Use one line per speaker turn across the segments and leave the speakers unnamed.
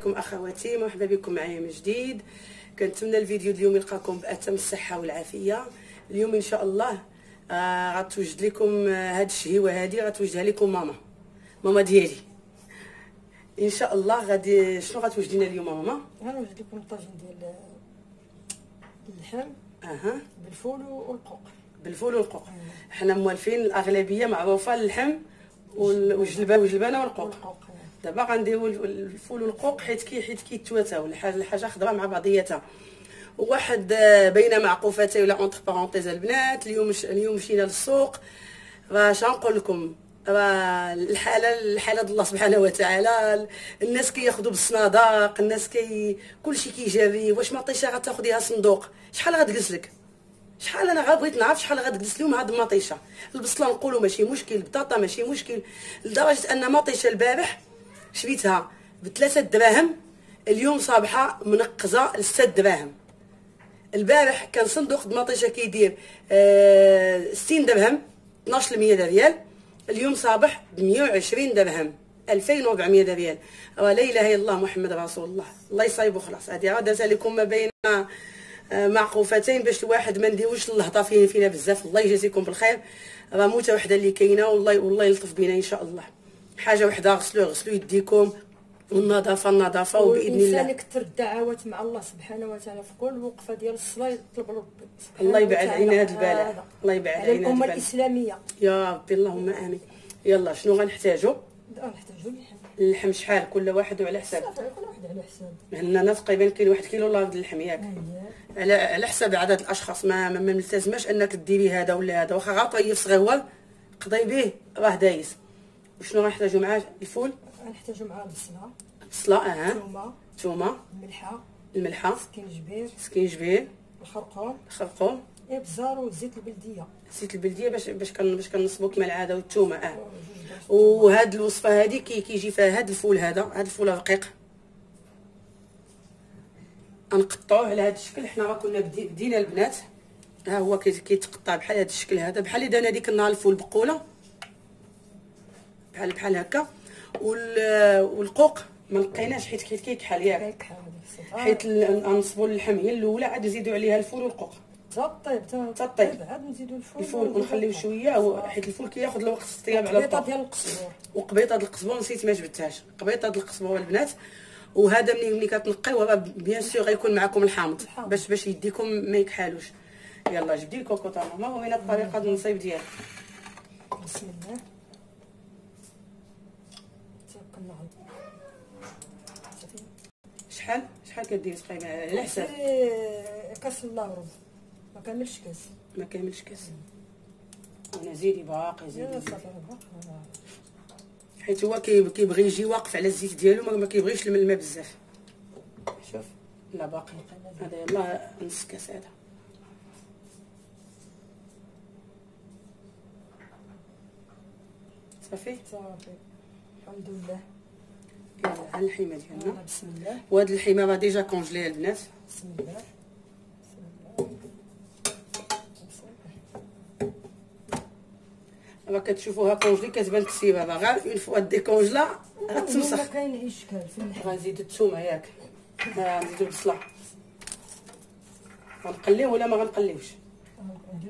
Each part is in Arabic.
بكم اخواتي مرحبا بكم معايا من جديد. كنتمنى الفيديو اليوم يلقاكم بأتم الصحة والعافية. اليوم إن شاء الله آه غتوجد لكم آه هاد الشهيوه هادي غتوجدها لكم ماما ماما ديالي. إن شاء الله غادي شنو غتوجدي لنا اليوم ماما؟
غنوجد لكم طاجين ديال اللحم
أها.
بالفول والقوق.
بالفول والقوق. حنا موالفين الأغلبية معروفة اللحم والجلبانة والقوق.
والقوق.
دابا غنديرو الفول والقوق حيت كي حيت كيتواتاو الحاجة خضراء مع بعضياتها. واحد آه، بين معقوفتين ولا entre parenthèses البنات اليوم اليوم مشينا للسوق. باش نقول لكم؟ راه الحاله الحالة الله سبحانه وتعالى. الناس كياخذوا بالصنادق الناس كي كلشي كيجري واش مطيشه غتاخديها صندوق؟ شحال غتجلس لك؟ شحال؟ أنا غير بغيت نعرف شحال غتجلس لهم هاد المطيشه البصلة نقولوا ماشي مشكل البطاطا ماشي مشكل. لدرجة أن مطيشه البارح شريتها بثلاثة دراهم اليوم صابحة منقزة لستة دراهم. البارح كان صندوق د مطيشه كيدير آه 60 درهم 12 ريال. اليوم صابح ب 120 درهم 2400 ريال. ولا إله إلا الله محمد رسول الله. الله يصايبو خلاص هذه راه دازها لكم ما بين آه، معقوفتين باش الواحد ما نديروش اللهضه فينا فينا بزاف. الله يجازيكم بالخير. راه موتة وحدة اللي كاينة والله والله يلطف بينا إن شاء الله. حاجة وحدة غسلوا غسلوا يديكم والنظافة النظافة
وبإذن
الله.
يكثر الدعوات مع الله سبحانه وتعالى في كل وقفة ديال الصلاة يطلب ربي
الله يبعد علينا هاد البلاء.
هذا.
الله يبعد علينا الأمة
الإسلامية.
يا ربي اللهم آمين. يلا شنو غنحتاجو؟
نحتاجو اللحم.
اللحم شحال؟ كل واحد وعلى حساب.
كل واحد على حساب.
هنا تقريبا كاين واحد كيلو لا د اللحم ياك. على على حساب عدد الأشخاص ما ما ما ملتزماش أنك ديري هذا ولا هذا. واخا غا طيب صغيور قضي به راه دايز وشنو غنحتاجو معاه؟ الفول؟
غنحتاجو مع البصلة.
البصلة آه.
الثومه
الثومه
الملحة.
الملحة.
سكينجبير
سكينجبير
الخرقوم.
الخرقوم.
إبزار وزيت البلدية.
زيت البلدية باش باش كن باش كنصبو كما العادة والثومه
آه.
وهاد الوصفة هادي كي كيجي فيها هاد الفول هذا هاد الفول رقيق غنقطعوه على هاد الشكل. حنا راه كنا بدي- بدينا البنات. ها هو كي- كيتقطع بحال هاد الشكل هذا بحال اللي درنا ديك النهار الفول بقولة. بحال بحال هكا. وال- والقوق ما لقيناش حيت حيت كيكحل ياك.
حاجة
حيت غنصبوا اللحم هي الأولى عاد نزيدوا عليها الفول والقوق.
طيب
تا طيب.
عاد نزيدو الفول
الفول ونخليو شوية حيت الفول كياخذ الوقت في الطياب على الطاق.
ديال القزبور
وقبيطة د القزبور نسيت ما جبتهاش. قبيطة د القزبور البنات وهذا ملي ملي كتنقيو راه bien sûr غيكون معكم الحامض. باش باش يديكم ما يكحالوش. يلا جبدي الكوكو تا ماما وين الطريقة النصيب ديالها
بسم الله توكلنا على صافي
شحال؟ شحال كدير تقريبا على حساب.
كاس الله وربع ما كاملش كاس.
ما كاملش كاس. أنا زيدي باقي زيدي. حيت هو كي- كيبغي يجي واقف على الزيت ديالو ما- كيبغيش الماء بزاف. شوف. لا باقي. هذا يلا نص كاس هذا. صافي؟
صافي. الحمد لله.
ها اللحيمة ديالنا.
يلا بسم الله.
وهاد اللحيمة راه déjà congelée البنات
بسم الله. بسم الله. بسم الله.
راه كتشوفوها congelée كتبان كثيره راه غير une fois décongelée
ما
غتمسخ
كاين اشكال في اللحم
غنزيدو الثومه ياك. ها نزيدو البصلة. غنقليو ولا ما غنقليوش؟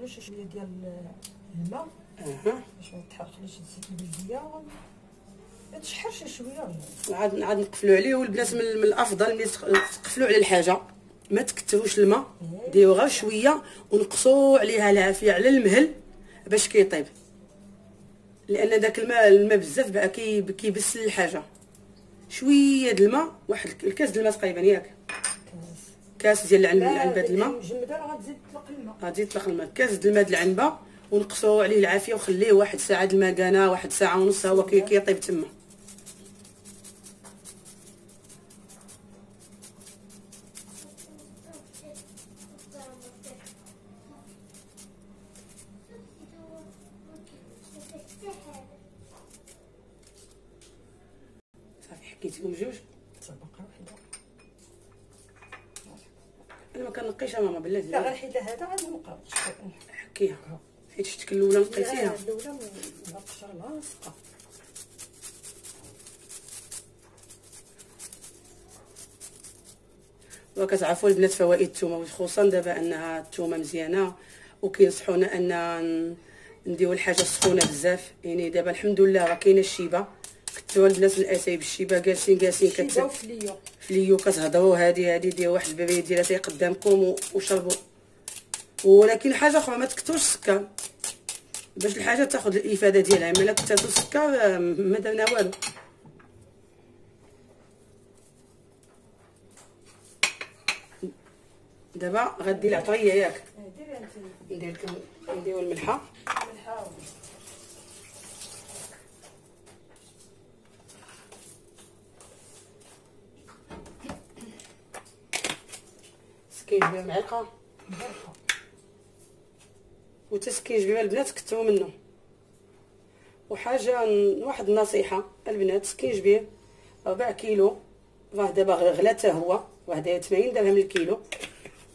شي شوية ديال الماء
أها.
باش ما تحرقليش الزيت البلدية. تشحر شي شوية.
عاد عاد نقفلوا عليه والبنات من, من الأفضل ملي تق- تقفلوا على الحاجة. ما تكثروش الماء. ديروا غير شوية ونقصوا عليها العافية على المهل باش كيطيب. لأن داك الماء الماء بزاف بقى كي كيبسل الحاجة. شوية د الماء واحد الكاس د الماء تقريبا ياك.
كاس.
ديال العنب العنبة د الماء.
جمده غتزيد تطلق الماء.
غادي يطلق الماء. كاس د الماء د العنبة ونقصوا عليه العافية وخليه واحد ساعة د المكانه واحد ساعة ونص هو كي- كيطيب تما. حكيتكم جوج؟
باقي وحده
أنا ما كنقيش ماما بلاتي
لا غير حيت هذا غادي نبقى
حكيها. حيت شفتك الاولى نقيتيها.
الأولى ما السقا
وكتعرفوا البنات فوائد الثومه وخصوصا دابا أنها الثومه مزيانة وكينصحونا أن نديروا الحاجة سخونه بزاف. يعني دابا الحمد لله راه كاينة الشيبة. كتبوا البنات من الاتاي بالشيبه جالسين جالسين
كت فليو
فليو كتهضروا هادي هادي ديروا واحد البابيه ديالها قدامكم وشربوا. ولكن حاجة أخرى ما تكثرش السكر. باش الحاجة تاخذ الإفادة ديالها ملي كتاكل السكر ما درنا والو. دابا غدي العطرية ياك. ندير لكم نديرو الملحة. سكينجبير معلقة وسكينجبير البنات كثروا منه. وحاجة واحد النصيحة البنات سكينجبير ربع كيلو راه دابا غلا حتى هو راه داير 80 درهم الكيلو.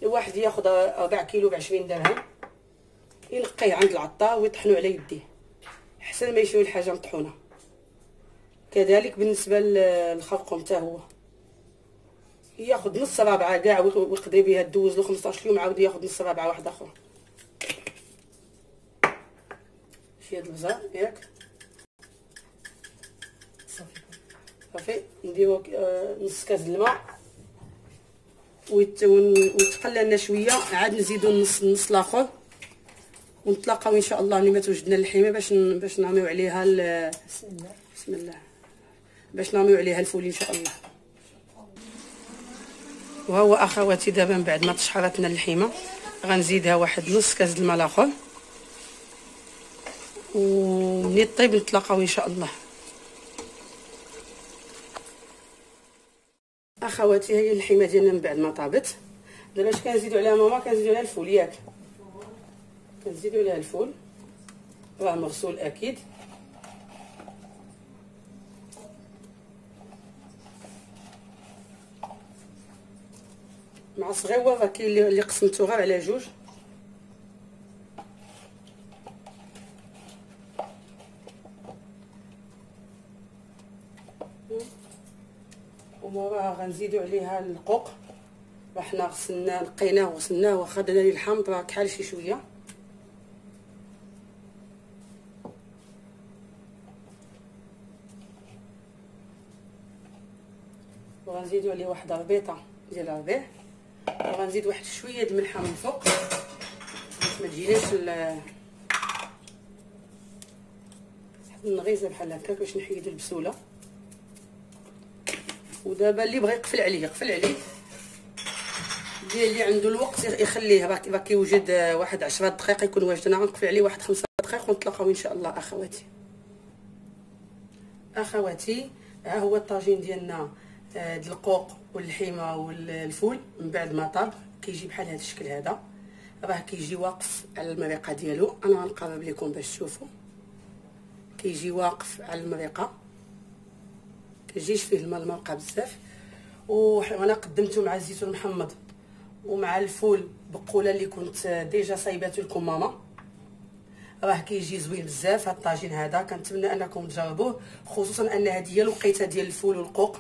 الواحد ياخذ ربع كيلو ب 20 درهم. ينقيه عند العطار ويطحنو على يديه. أحسن ما يشوي الحاجة مطحونة. كذلك بالنسبة للخرقوم حتى هو. ياخذ نص رابعه كاع ويقضي بها دوز له 15 يوم عاود ياخذ نص رابعه واحدة أخرى شي هاد البزار ياك؟ صافي. صافي. نديرو آه، نص كاس الماء. وتقلى لنا شوية. عاد نزيدو النص النص الآخر. ونتلاقاو إن شاء الله ملي ما توجدنا اللحيمه باش باش نعميو عليها بسم الله. بسم الله. باش نعميو عليها الفول إن شاء الله. وهو أخواتي دابا من بعد ما تشحرتنا اللحيمه غنزيدها واحد نص كاس الماء الآخر ومني طيب نتلاقاو إن شاء الله. أخواتي هي اللحيمه ديالنا من بعد ما طابت. دابا اش كنزيدو عليها ماما؟ كنزيدو عليها الفول. ياك. كنزيدو عليها الفول. راه مغسول أكيد. مع صغيوة راه كاين اللي قسمتو غير على جوج. وموراها غنزيدو عليها القوق. وحنا غسلناه نقيناه وغسلناه وخدنا ليه الحامض راه كحال شي شوية. وغنزيدو عليه واحد ربيطة ديال الربيع وغنزيد واحد شوية د الملحه من فوق. باش ما تجيناش النغيزة بحال هكا باش نحيدو البسولة. ودابا اللي بغى يقفل عليه يقفل عليه. اللي اللي عنده الوقت يخليه. راه كيوجد واحد 10 دقائق يكون واجد. أنا غنقفل عليه واحد 5 دقائق ونتلاقاو إن شاء الله أخواتي. أخواتي ها هو الطاجين ديالنا آه، د القوق. واللحيمة والفول من بعد ما طاب كيجي بحال هذا الشكل هذا. راه كيجي واقف على المريقة ديالو. أنا غنقرب لكم باش تشوفوا. كيجي واقف على المريقة. كيجيش فيه الماء المرقة بزاف. وأنا قدمته مع الزيتون محمض ومع الفول بقولة اللي كنت déjà صايباته لكم ماما. راه كيجي زوين بزاف. هاد الطاجين هذا كنتمنى أنكم تجربوه خصوصا أن هذه هي الوقيتة ديال الفول والقوق.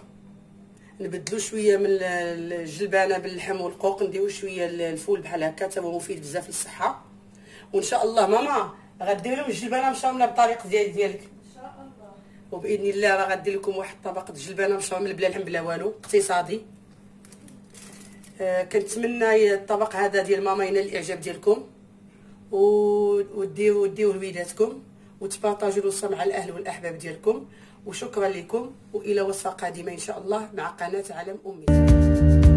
نبدلو شوية من الجلبانه باللحم والقوق نديرو شوية الفول بحال هكا حتى هو مفيد بزاف للصحة. وإن شاء الله ماما غديروا الجلبانة مشامله بالطريقة ديال ديالك. وبإذن الله راه غدير لكم واحد الطبق الجلبانه مشرومل بلا لحم بلا والو. اقتصادي. آه كنتمنى الطبق هذا ديال ماما ينال الإعجاب ديالكم. وديروا وديروا لويداتكم وتبارطاجوا الوصفة مع الأهل والأحباب ديالكم. وشكرا لكم وإلى وصفه قادمة إن شاء الله مع قناة عالم أمي.